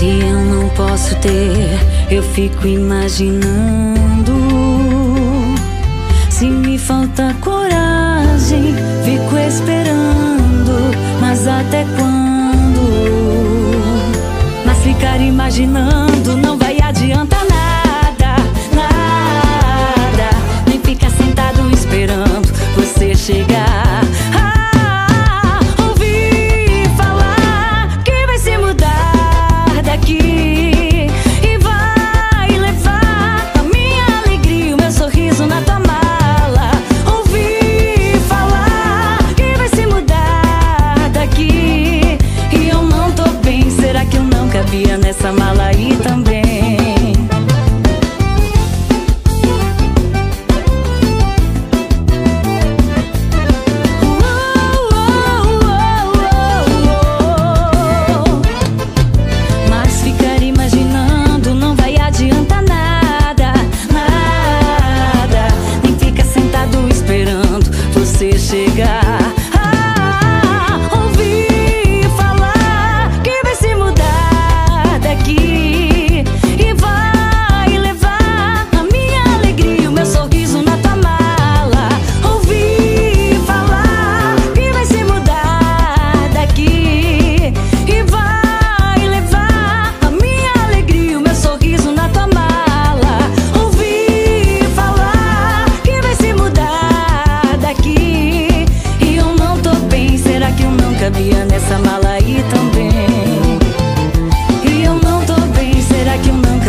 Se eu não posso ter, eu fico imaginando. Se me falta coragem, fico esperando. Mas até quando? Mas ficar imaginando não vai adiantar. cabia nessa mala aí também.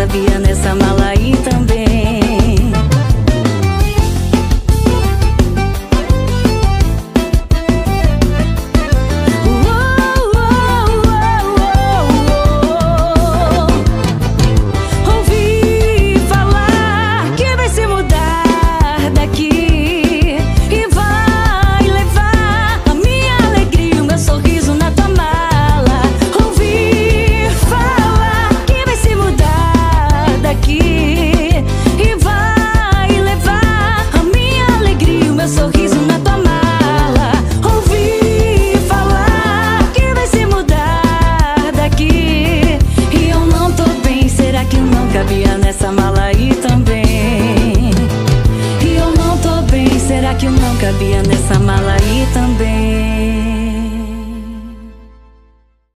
sabia nessa mala aí também. dia nessa mala aí também. E eu não tô bem, será que eu não cabia nessa mala aí também?